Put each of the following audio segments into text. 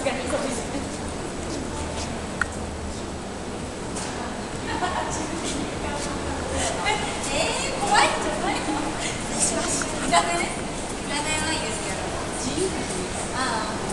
すがにそうですねえー、怖いんじゃないのしばしい。らないねいらないはいいですけど自由ああ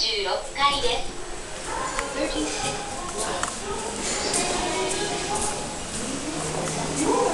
36階で。す